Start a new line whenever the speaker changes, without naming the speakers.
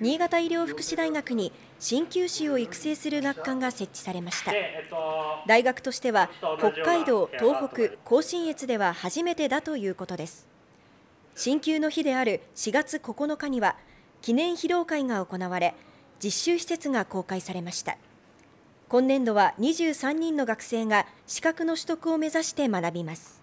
新潟医療福祉大学に鍼灸師を育成する学館が設置されました。大学としては北海道東北甲信越では初めてだということです。鍼灸の日である4月9日には記念披露会が行われ実習施設が公開されました。今年度は23人の学生が資格の取得を目指して学びます。